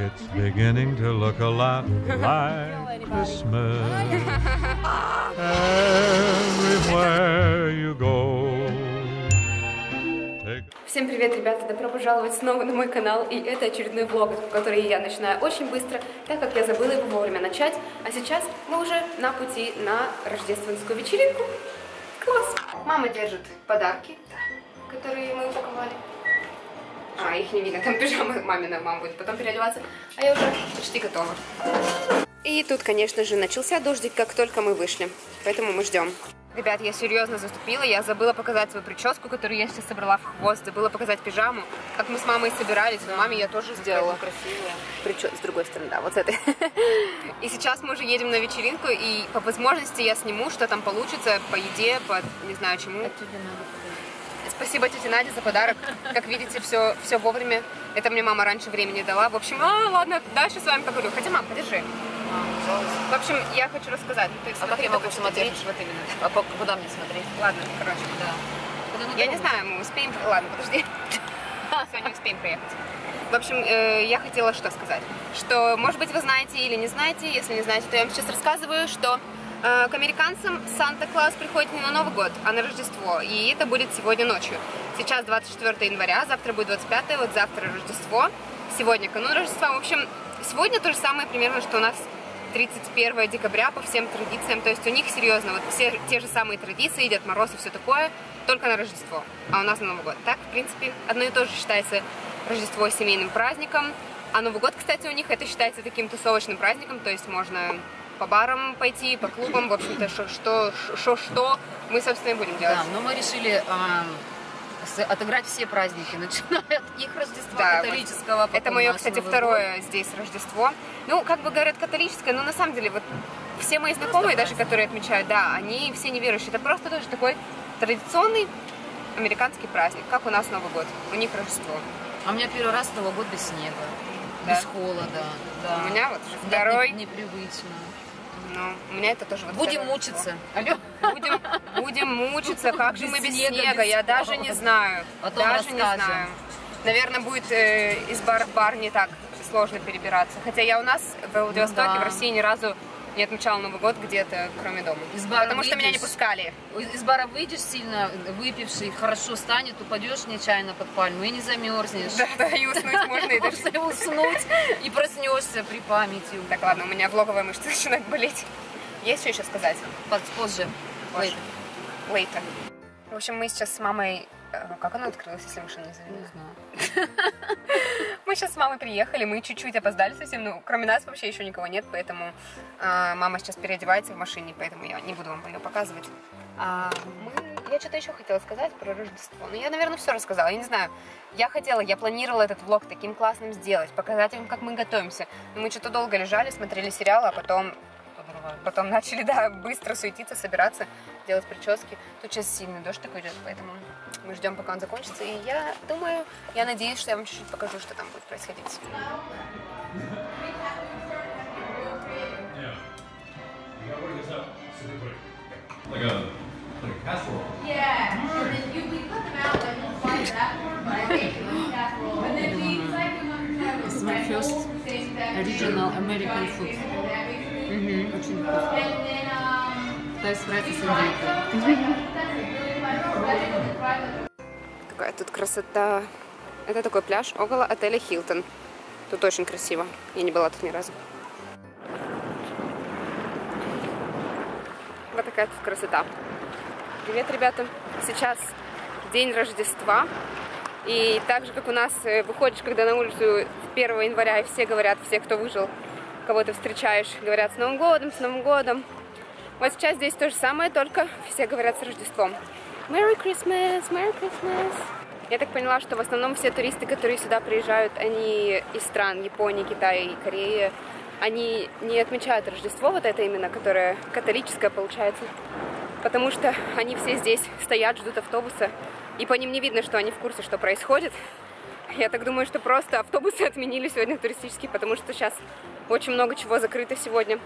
It's beginning to look a lot like Christmas everywhere you go. Всем привет, ребята! Добро пожаловать снова на мой канал. И это очередной влог, который я начинаю очень быстро, так как я забыла его вовремя начать. А сейчас мы уже на пути на рождественскую вечеринку. Класс! Мама держит подарки, которые мы упаковали. А, их не видно, там пижама мамина, мама будет потом переодеваться. А я уже почти готова. И тут, конечно же, начался дождик, как только мы вышли. Поэтому мы ждем. Ребят, я серьезно заступила, я забыла показать свою прическу, которую я сейчас собрала в хвост, забыла показать пижаму, как мы с мамой собирались, да. маме я тоже сделала. красивая. Причем с другой стороны, да, вот с этой. И сейчас мы уже едем на вечеринку, и по возможности я сниму, что там получится по еде, по не знаю чему. А тебе надо. Спасибо тете Наде за подарок. Как видите, все, все вовремя. Это мне мама раньше времени дала. В общем, а, ладно, дальше с вами поговорю. Хотя, мам, подержи. А. В общем, я хочу рассказать. Ты А как я могу смотреть? Вот именно. А по- куда мне смотреть? Ладно, короче. Да. Я не знаю, мы успеем... Ладно, подожди. Сегодня успеем приехать. В общем, э, я хотела что сказать. Что, может быть, вы знаете или не знаете. Если не знаете, то я вам сейчас рассказываю, что к американцам Санта-Клаус приходит не на Новый год, а на Рождество. И это будет сегодня ночью. Сейчас 24 января, завтра будет 25, вот завтра Рождество. Сегодня канун Рождества. В общем, сегодня то же самое примерно, что у нас 31 декабря по всем традициям. То есть у них серьезно, вот все те же самые традиции, Дед Мороз и все такое, только на Рождество, а у нас на Новый год. Так, в принципе, одно и то же считается Рождество семейным праздником. А Новый год, кстати, у них это считается таким тусовочным праздником, то есть можно по барам пойти, по клубам, в общем-то, что, что, что, что мы, собственно, и будем делать. Да, но мы решили а, отыграть все праздники, начиная от их Рождества Да, католического. Это потом мое, кстати, второе здесь Рождество. Ну, как бы говорят католическое, но на самом деле вот все мои знакомые, даже которые отмечают, да, они все неверующие. Это просто тоже такой традиционный американский праздник, как у нас Новый год. У них Рождество. год. А у меня первый раз Новый год без снега, Да? без холода. Да. У меня вот уже второй. не- непривычно. Ну, у меня это тоже вот Будем мучиться. Алло. Будем, будем мучиться, как же мы без снега, я даже не знаю. Потом даже не знаю. Наверное, будет э, из бара в бар не так сложно перебираться. Хотя я у нас в Владивостоке, Ну да. в России ни разу не отмечала Новый год где-то, кроме дома. Из бара Потому что меня не выйдешь. пускали. Из бара выйдешь сильно выпивший, хорошо станет, упадешь нечаянно под пальму и не замерзнешь. Да, да, и уснуть можно и даже... Уснуть и проснешься при памяти. Так, ладно, у меня влоговая мышца начинает болеть. Есть что еще сказать? Под- Позже. Позже. Later. В общем, мы сейчас с мамой... э, Как она открылась, если машина не Не завелась? знаю. Мы сейчас с мамой приехали, мы чуть-чуть опоздали совсем, ну, кроме нас вообще еще никого нет, поэтому а, мама сейчас переодевается в машине, поэтому я не буду вам ее показывать. А, мы... Я что-то еще хотела сказать про Рождество, но я, наверное, все рассказала, я не знаю. Я хотела, я планировала этот влог таким классным сделать, показать вам, как мы готовимся. Но мы что-то долго лежали, смотрели сериал, а потом. Потом начали, да, быстро суетиться, собираться, делать прически. Тут сейчас сильный дождь такой идет, поэтому мы ждем, пока он закончится. И я думаю, я надеюсь, что я вам чуть-чуть покажу, что там будет происходить. Like a, like a casserole. Yeah, and then you, we put them out like little slices afterward, but I make it like casserole. And then we like we want to try with It's my first thing that Original American food. Очень вкусно. Пытаюсь справиться с индейкой. Какая тут красота. Это такой пляж около отеля Хилтон. Тут очень красиво. Я не была тут ни разу. Вот такая тут красота. Привет, ребята. Сейчас день Рождества. И так же, как у нас э, выходишь, когда на улицу 1 января, и все говорят, все, кто выжил, кого ты встречаешь, говорят с Новым годом, с Новым годом. Вот сейчас здесь то же самое, только все говорят с Рождеством. Merry Christmas, Merry Christmas. Я так поняла, что в основном все туристы, которые сюда приезжают, они из стран Японии, Китая и Кореи, они не отмечают Рождество, вот это именно, которое католическое получается, потому что они все здесь стоят, ждут автобуса, и по ним не видно, что они в курсе, что происходит. Я так думаю, что просто автобусы отменили сегодня туристические, потому что сейчас очень много чего закрыто сегодня.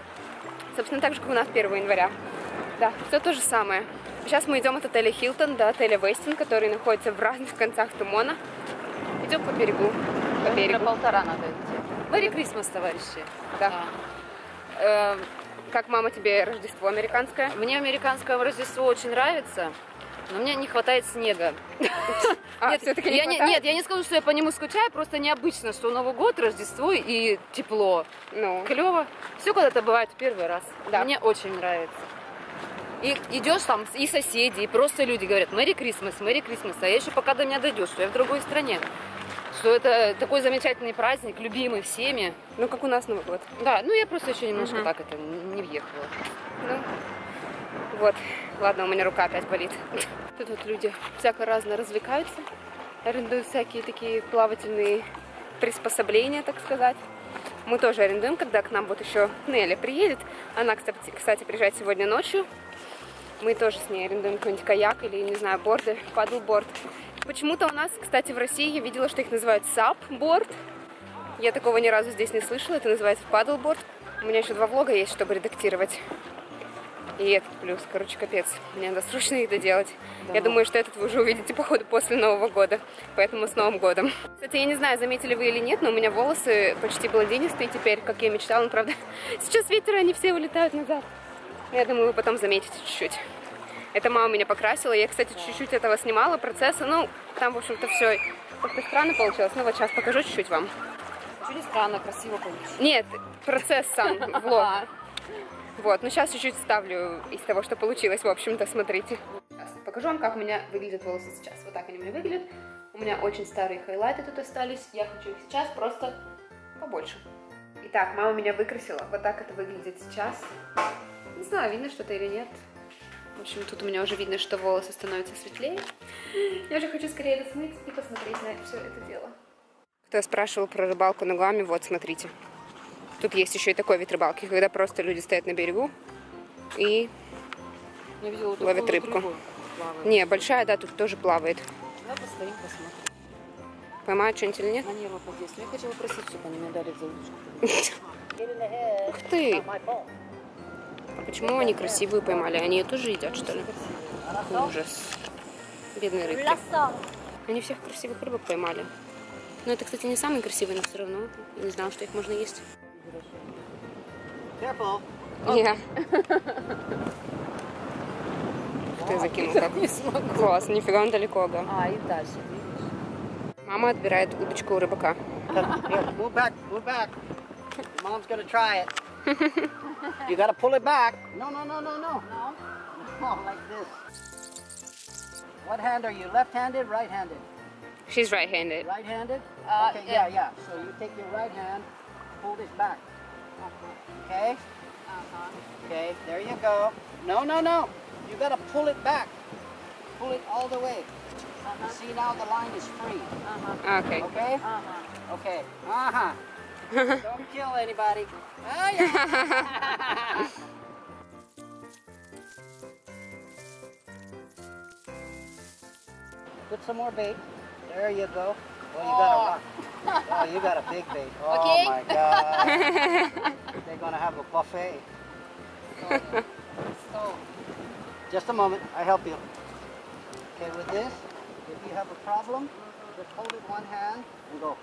Собственно, так же, как у нас 1 января. Да, все то же самое. Сейчас мы идем от отеля Хилтон до отеля Вестин, который находится в разных концах Тумона. Идем по берегу. По берегу. полтора надо идти. Merry Christmas, товарищи. Да. Да. Э, как мама тебе Рождество американское? Мне американское Рождество очень нравится, но мне не хватает снега. А, нет, всё-таки не я не, хватает? нет, я не скажу, что я по нему скучаю, просто необычно, что Новый год, Рождество и тепло. Ну, Клево. Все когда-то бывает в первый раз. Да. Мне очень нравится. И идешь там, и соседи, и просто люди говорят, Мэри Крисмас, Мэри Крисмас. А я еще пока до меня дойдешь, что я в другой стране. Что это такой замечательный праздник, любимый всеми. ну как у нас Новый год. Да, ну я просто еще немножко Мгм. так это не въехала. Ну, вот. Ладно, у меня рука опять болит. Тут вот люди всяко разно развлекаются, арендуют всякие такие плавательные приспособления, так сказать. Мы тоже арендуем, когда к нам вот еще Неля приедет. Она, кстати, приезжает сегодня ночью. Мы тоже с ней арендуем какой-нибудь каяк или, не знаю, борды, падлборд. Почему-то у нас, кстати, в России я видела, что их называют сап-борд. Я такого ни разу здесь не слышала. Это называется падлборд. У меня еще два влога есть, чтобы редактировать. И этот плюс, короче, капец. Мне надо срочно их доделать. Я думаю, что этот вы уже увидите, походу, после Нового года. Поэтому с Новым годом. Кстати, я не знаю, заметили вы или нет, но у меня волосы почти блондинистые теперь, как я мечтала. Но, правда, сейчас ветер, они все улетают назад. Я думаю, вы потом заметите чуть-чуть. Это мама меня покрасила. Я, кстати, чуть-чуть этого снимала, процесса. Ну, там, в общем-то, все как-то странно получилось. Ну, вот сейчас покажу чуть-чуть вам. Ничего не странно, красиво получилось. Нет, процесс сам, влог. Вот, ну сейчас чуть-чуть ставлю из того, что получилось, в общем-то, смотрите. Сейчас покажу вам, как у меня выглядят волосы сейчас. Вот так они у меня выглядят. У меня очень старые хайлайты тут остались. Я хочу их сейчас просто побольше. Итак, мама меня выкрасила. Вот так это выглядит сейчас. Не знаю, видно что-то или нет. В общем, тут у меня уже видно, что волосы становятся светлее. Я уже хочу скорее это смыть и посмотреть на все это дело. Кто спрашивал про рыбалку на Гуаме, вот, смотрите. Тут есть еще и такой вид рыбалки, когда просто люди стоят на берегу и... Видела, вот около рыбку. Не, большая, да, тут тоже плавает. Давай постоим, посмотрим. Поймают что-нибудь или нет? На нервы подействует. Я хотела просить, чтобы они мне дали за удочку. Ух ты! А почему они красивую поймали? Они ее тоже едят, что ли? Ужас. Бедные рыбки. Они всех красивых рыбок поймали. Но это, кстати, не самые красивые, но все равно. Не знала, что их можно есть. Careful. Я. Ух ты, закинул как. Класс, нифига он далеко, ага. А, и дальше, видишь? Мама отбирает удочку у рыбака. Here, move back, move back. Your mom's gonna try it. you gotta pull it back. No, no, no, no, no. No? No, like this. What hand are you? Left-handed, right-handed? She's right-handed. Right-handed? Uh, okay, yeah. yeah, yeah. So you take your right hand, pull it back. Okay? Uh -huh. Okay, there you go. No, no, no. You gotta pull it back. Pull it all the way. Uh -huh. see now the line is free. Uh -huh. Okay. Okay? Uh-huh. Okay. Uh-huh. Don't kill anybody. Oh, yeah. Put some more bait. There you go. Well, you oh. gotta rock. Oh, you got a big bait. Oh Okay. my God. They're gonna have a buffet. So, Just a moment. I help you. Okay, with this, if you have a problem, just hold it one hand and go.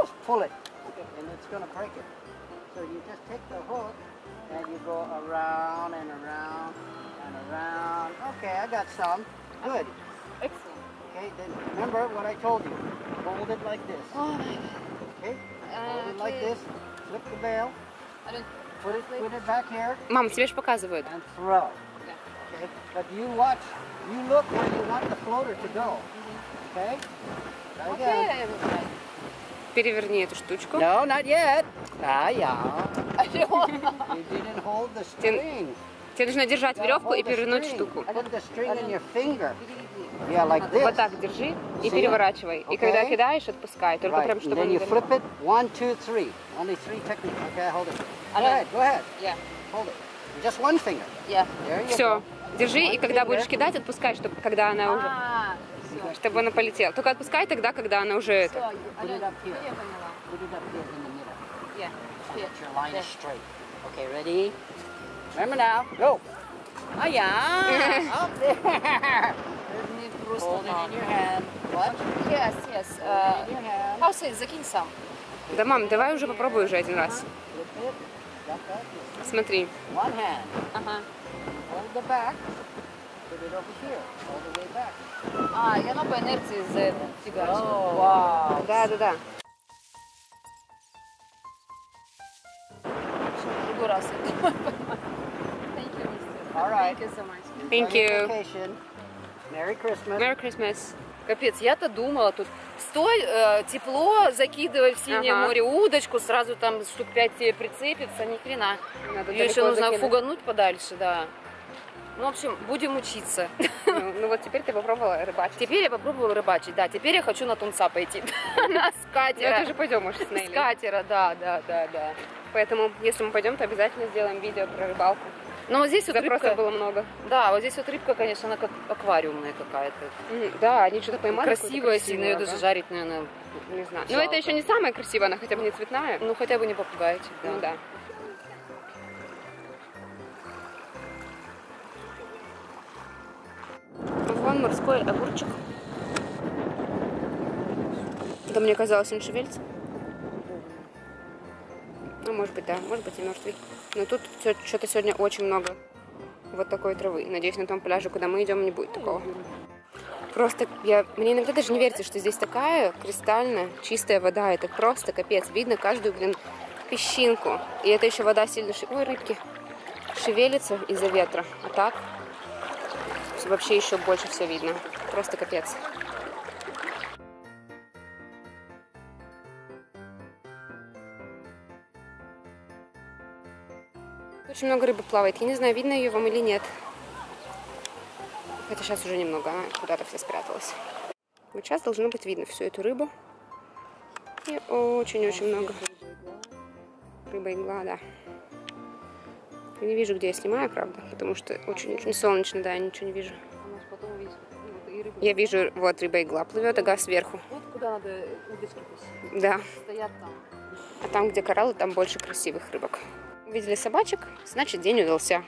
Just pull it, and it's gonna break it. So you just take the hook and you go around and around and around. Okay, I got some. Good. excellent. Okay, then remember what I told you. Hold it like this. Oh my god. Okay? Hold it like okay. this. Flip the veil. I don't... Put it, put it back here Мам, тебе же показывают. and throw. Okay? But you watch, you look where you want the floater to go. Okay? Try again. Okay. Переверни эту штучку. No, not yet. Ah, yeah. You didn't hold the string. Тебе нужно держать веревку и перевернуть штуку. Вот так держи и переворачивай. И когда кидаешь, отпускай. Только Right. прям, чтобы then you flip it. One, two, three. Only three techniques. Okay, hold it. Go I don't- ahead. Go ahead. Yeah. Hold it. Just one finger. Yeah. Все. Держи, и когда finger. будешь кидать, отпускай, чтобы когда она уже... А, все. Чтобы она полетела. Только отпускай тогда, когда она уже это. Все, Put it up here. я поняла. Put it up here in the middle. Yeah. That your line straight. Okay, ready? Remember now. Go. Oh yeah. Up there. Hold it in your hand. What? Yes, yes. Uh, say, закинь сам. Да, мам, давай уже попробуй уже один раз. Смотри. One hand. Ага. Hold the back. Put it over here. All the way back. А, и оно по инерции за это. Oh. Вау. Да, да, да. Другой раз. Thank you, mister. All right. Thank you so much. Thank you. vacation. Merry Christmas. Merry Christmas. Капец, я-то думала тут, стой, э, тепло, закидывай в синее Ага. море удочку, сразу там штук пять тебе прицепится, ни хрена. Надо Ее еще нужно закинуть. фугануть подальше, да. Ну, в общем, будем учиться. Ну, ну вот теперь ты попробовала рыбачить. Теперь я попробовала рыбачить, да. Теперь я хочу на тунца пойти. С Ну, катера. это же пойдем уж с С Нелли. катера, да, да, да, да. Поэтому, если мы пойдем, то обязательно сделаем видео про рыбалку. Но вот здесь вот Запросов рыбка, было много. да, вот здесь вот рыбка, конечно, она как аквариумная какая-то. Мгм. Да, они что-то поймали. Красивая, сильно, ее красивую, даже жарить, наверное, Не знаю. Но Жалко. это еще не самая красивая, она хотя бы не цветная. ну хотя бы не попугайчик, да. Ну да. Вон морской огурчик. Да мне казалось, он шевелится. Ну, может быть, да, может быть и мертвый. Но тут что-то сегодня очень много вот такой травы. Надеюсь, на том пляже, куда мы идем, не будет такого. Просто я, мне иногда даже не верится, что здесь такая кристальная, чистая вода. Это просто капец. Видно каждую, блин, песчинку. И это еще вода сильно... ше- Ой, рыбки. Шевелится из-за ветра. А так вообще еще больше все видно. Просто капец. Очень много рыбы плавает. Я не знаю, видно ее вам или нет. Хотя сейчас уже немного, она куда-то вся спряталась. Вот сейчас должно быть видно всю эту рыбу. И очень-очень много. Рыба игла, да. Я не вижу, где я снимаю, правда, потому что очень-очень солнечно, да, я ничего не вижу. Я вижу, вот рыба игла плывет, ага, сверху. Вот куда надо удочки. Да. Стоят там. А там, где кораллы, там больше красивых рыбок. Увидели собачек, значит, день удался.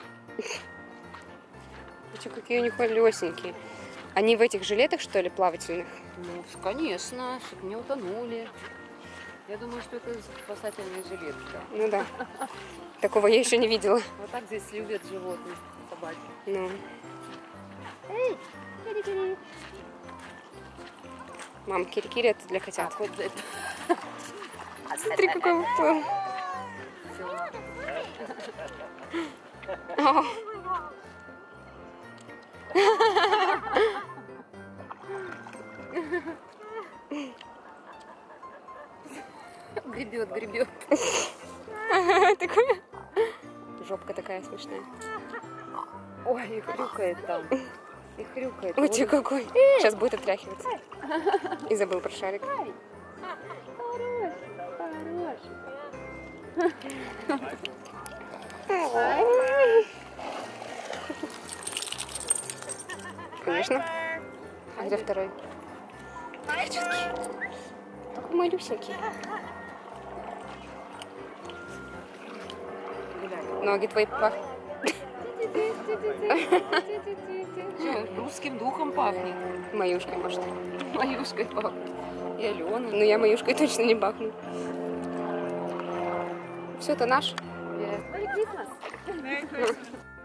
Че, какие у них лесенькие. Они в этих жилетах, что ли, плавательных? Ну, конечно, чтобы не утонули. Я думаю, что это спасательный жилет, да. Ну да. Такого я еще не видела. Вот так здесь любят животных, собаки. Ну. Мам, кири-кири это для котят. вот это. Смотри, какой выплыл. Гребет, гребет. Такое. Жопка такая смешная. Ой, и хрюкает там. И хрюкает. Ой, ты какой. Сейчас будет отряхиваться. И забыл про шарик. Конечно. А где второй? Чудки. Такой малюсенький. Ноги твои пах. Чё, русским духом пахнет. Маюшкой, может. Маюшкой пахнет. И Алена. Но я маюшкой точно не бахну. Все, это наш.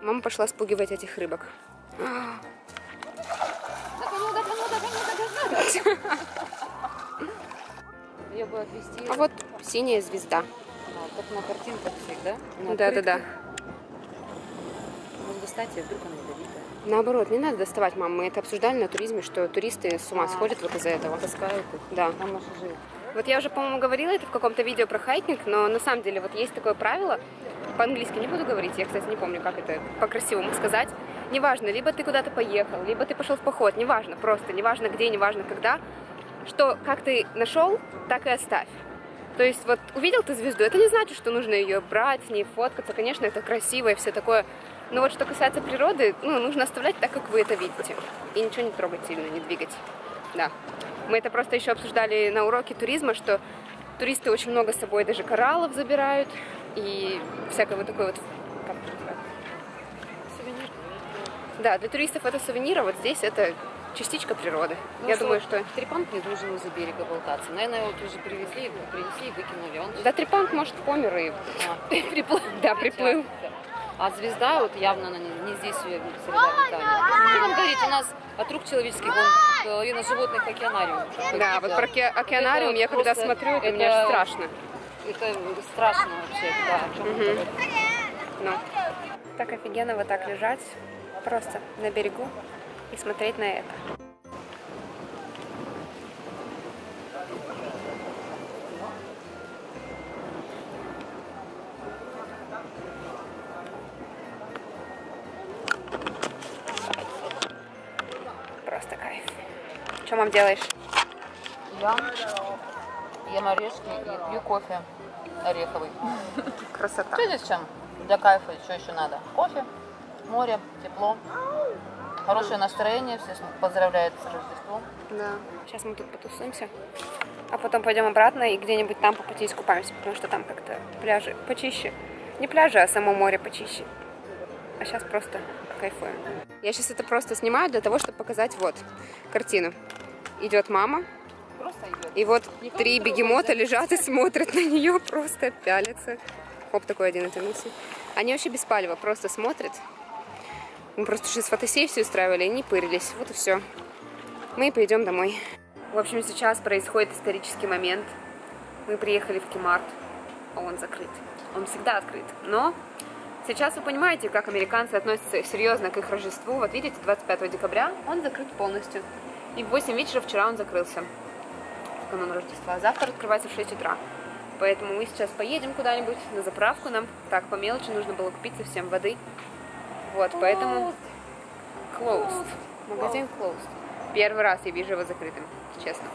Мама пошла спугивать этих рыбок. Ее бы отвезти. А вот синяя звезда. А, как на картинках всегда. Да-да-да. Достать ее, вдруг она ядовитая. Наоборот, не надо доставать, мам. Мы это обсуждали на туризме, что туристы с ума А. сходят вот из-за этого. Таскают их. Да. Наши живут. Вот я уже, по-моему, говорила это в каком-то видео про хайкинг, но на самом деле вот есть такое правило, по-английски не буду говорить, я, кстати, не помню, как это по-красивому сказать. Неважно, либо ты куда-то поехал, либо ты пошел в поход, неважно, просто, неважно где, неважно когда, что как ты нашел, так и оставь. То есть вот увидел ты звезду, это не значит, что нужно ее брать, с ней фоткаться, конечно, это красиво и все такое. Но вот что касается природы, ну, нужно оставлять так, как вы это видите. И ничего не трогать сильно, не двигать. Да. Мы это просто еще обсуждали на уроке туризма, что туристы очень много с собой даже кораллов забирают и всякое вот такое вот, как? Сувенир. Да, для туристов это сувенир, а вот здесь это частичка природы. Ну Я что, думаю, что... Трепанг не должен из-за берега болтаться. Наверное, его тоже привезли, принесли и выкинули. Он Да, трепанг, может, помер и... а, приплыл. Да, приплыл. А звезда вот явно она не, не здесь ее среда обитания. Что там говорить, у нас от рук человеческих вон половина животных океанариум. Да, вот про оке- океанариум Это я когда смотрю, это, мне это- страшно. Это страшно вообще, да. Ну. Так офигенно вот так лежать, просто на берегу и смотреть на это. Что, мам, делаешь? Я ем орешки и пью кофе ореховый. Красота. Что здесь чем? Для кайфа что еще надо? Кофе, море, тепло, хорошее настроение. Все поздравляют с Рождеством. Да. Сейчас мы тут потусуемся, а потом пойдем обратно и где-нибудь там по пути искупаемся, потому что там как-то пляжи почище. Не пляжи, а само море почище. А сейчас просто кайфуем. Я сейчас это просто снимаю для того, чтобы показать вот картину. Идет мама, Просто идет. и вот три бегемота лежат и смотрят на нее, просто пялятся. Хоп, такой один оттянулся. Они вообще без палева, просто смотрят. Мы просто сейчас фотосессию устраивали, и они пырились. Вот и все. Мы пойдем домой. В общем, сейчас происходит исторический момент. Мы приехали в Кемарт, а он закрыт. Он всегда открыт. Но сейчас вы понимаете, как американцы относятся серьезно к их Рождеству. Вот видите, 25 декабря он закрыт полностью. И в 8 вечера вчера он закрылся в канун Рождества. Завтра открывается в 6 утра. Поэтому мы сейчас поедем куда-нибудь на заправку. Нам так по мелочи нужно было купить совсем воды. Вот, поэтому closed. Магазин closed. Первый раз я вижу его закрытым, честно.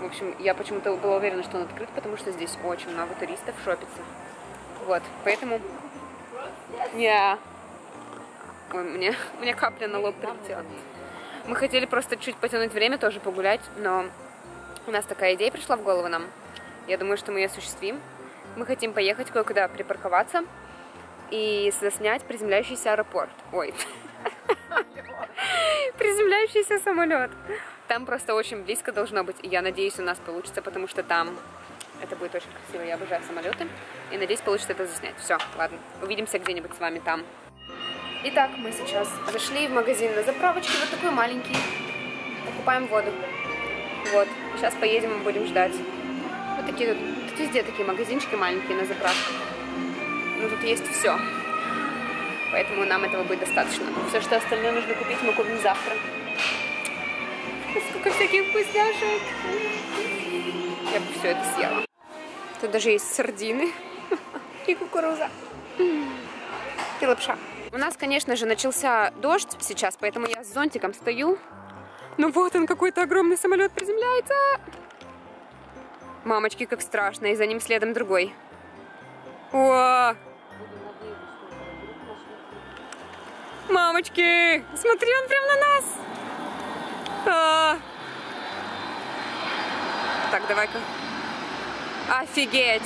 В общем, я почему-то была уверена, что он открыт, потому что здесь очень много туристов шопится. Вот, поэтому... Я... Ой, мне, мне капля на лоб прилетела. Мы хотели просто чуть потянуть время, тоже погулять, но у нас такая идея пришла в голову нам. Я думаю, что мы ее осуществим. Мы хотим поехать кое-куда припарковаться и заснять приземляющийся аэропорт. Ой. Приземляющийся самолет. Там просто очень близко должно быть. Я надеюсь, у нас получится, потому что там это будет очень красиво. Я обожаю самолеты. И надеюсь, получится это заснять. Все, ладно. Увидимся где-нибудь с вами там. Итак, мы сейчас зашли в магазин на заправочке. Вот такой маленький. Покупаем воду. Вот. Сейчас поедем и будем ждать. Вот такие тут, тут везде такие магазинчики маленькие на заправках. Ну, тут есть все. Поэтому нам этого будет достаточно. Все, что остальное нужно купить, мы купим завтра. Сколько всяких вкусняшек. Я бы все это съела. Тут даже есть сардины и кукуруза. И лапша. У нас, конечно же, начался дождь сейчас, поэтому я с зонтиком стою. Ну вот он, какой-то огромный самолет приземляется. Мамочки, как страшно, и за ним следом другой. О! Мамочки, смотри, он прям на нас. А. Так, давай-ка. Офигеть.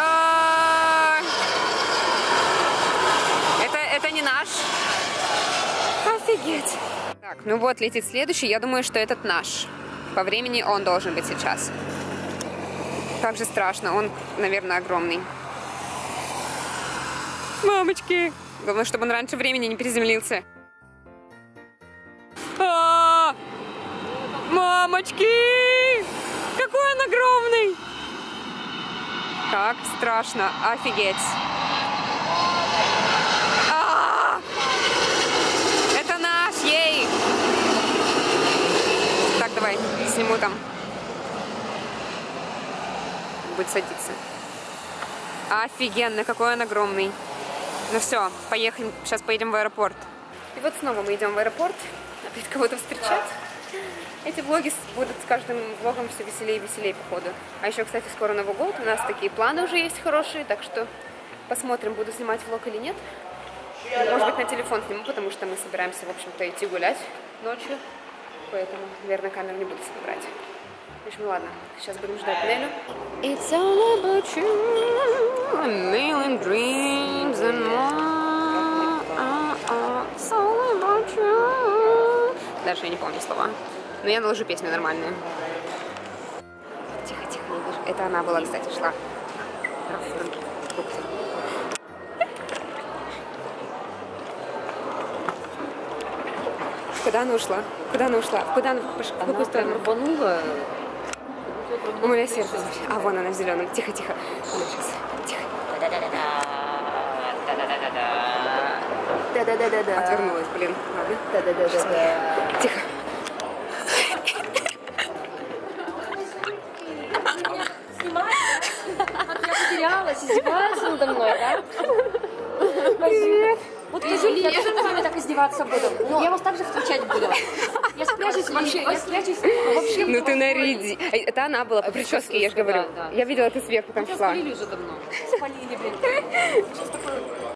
А. Это, это не наш. Офигеть. Так, ну вот летит следующий. Я думаю, что этот наш. По времени он должен быть сейчас. Как же страшно. Он, наверное, огромный. Мамочки! Главное, чтобы он раньше времени не приземлился. А! Мамочки! Какой он огромный! Как страшно. Офигеть. А! Это наш, ей! Так, давай, сниму там. Будет садиться. Офигенно, какой он огромный. Ну все, поехали, сейчас поедем в аэропорт. И вот снова мы идем в аэропорт, опять кого-то встречать. Эти влоги будут с каждым влогом все веселее и веселее по ходу. А еще, кстати, скоро Новый год, у нас такие планы уже есть хорошие, так что посмотрим, буду снимать влог или нет. Может быть, на телефон сниму, потому что мы собираемся, в общем-то, идти гулять ночью, поэтому, наверное, камеру не буду с собой брать. Ладно, сейчас будем ждать Нелю. It's all about you, a million dreams and more. Uh, uh, что я не помню слова. Но я наложу песню нормальную. Тихо, тихо, не вижу. Это она была, кстати, шла. Куда она ушла? Куда она ушла? Куда она пошла? Какую сторону? рванула. У меня сердце. А, вон она в зеленом. Тихо, тихо. Она сейчас. Тихо. Да-да-да-да-да. Отвернулась, блин. Ладно. Да-да-да-да. Тихо. Надо мной, да? Привет. Вот скажи, я тоже с вами так издеваться буду. Но я вас также встречать буду. Я спрячусь вообще, я спрячусь вообще. Ну ты в нареди. А, Это она была по прическе, я же говорю. Я видела, ты сверху там шла. спалили уже давно. Спалили, блин. Сейчас такое